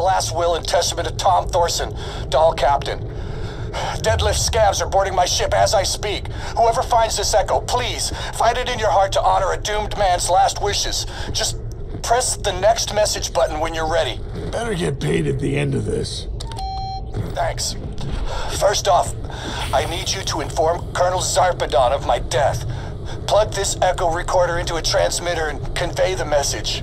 the last will and testament of Tom Thorson, Dahl Captain. Deadlift scavs are boarding my ship as I speak. Whoever finds this echo, please, find it in your heart to honor a doomed man's last wishes. Just press the next message button when you're ready. Better get paid at the end of this. Thanks. First off, I need you to inform Colonel Zarpedon of my death. Plug this echo recorder into a transmitter and convey the message.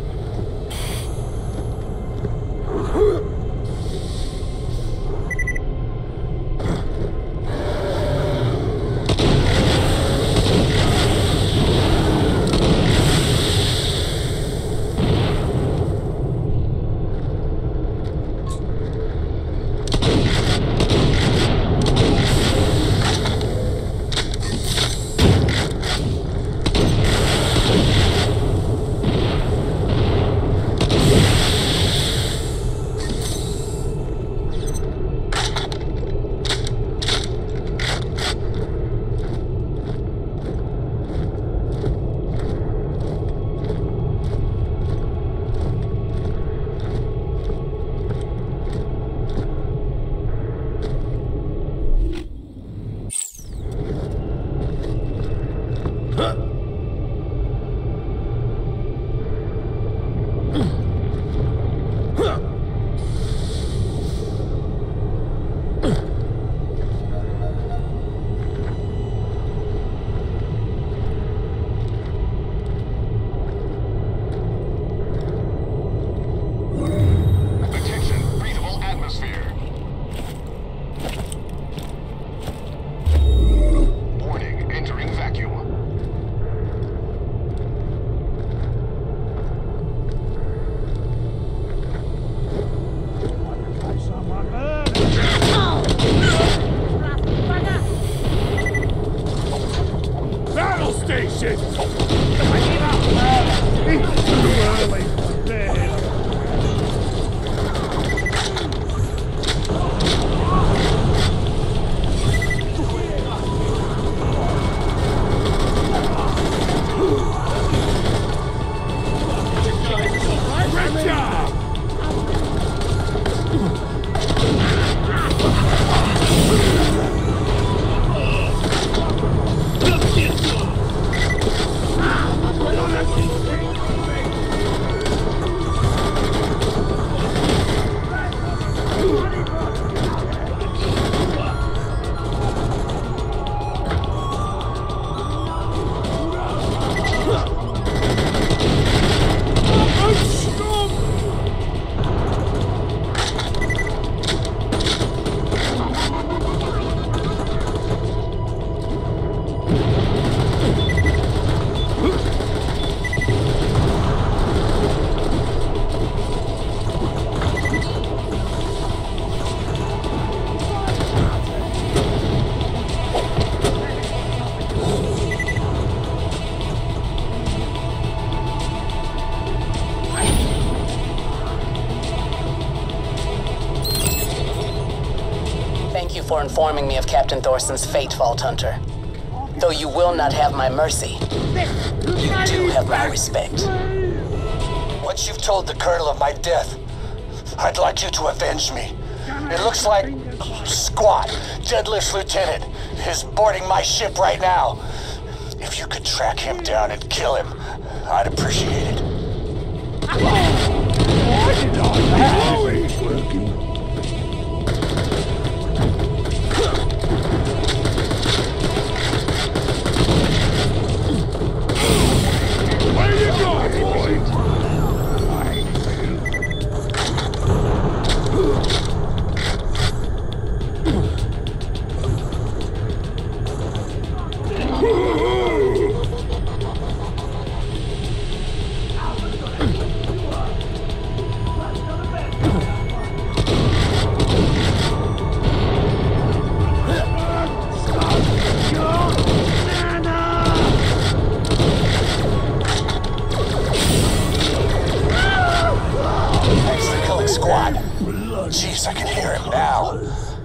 快进啊！哎，嘿。For informing me of Captain Thorson's fate, Vault Hunter. Though you will not have my mercy, you do have my respect. Once you've told the Colonel of my death, I'd like you to avenge me. It looks like Squat, Deadlift's lieutenant, is boarding my ship right now. If you could track him down and kill him, I'd appreciate it.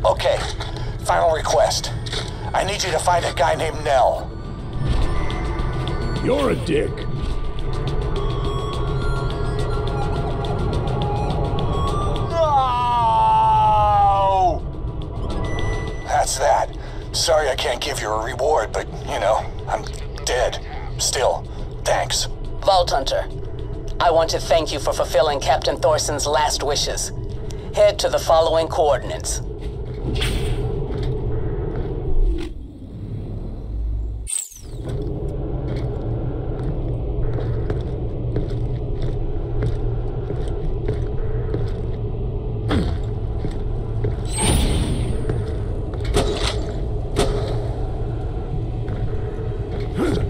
Okay, final request. I need you to find a guy named Nel. You're a dick. No! That's that. Sorry I can't give you a reward, but, you know, I'm dead. Still, thanks. Vault Hunter, I want to thank you for fulfilling Captain Thorson's last wishes. Head to the following coordinates.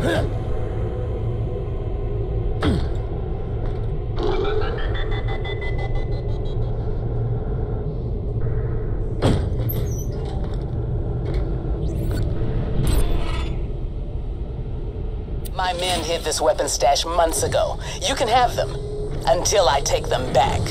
My men hid this weapon stash months ago. You can have them until I take them back.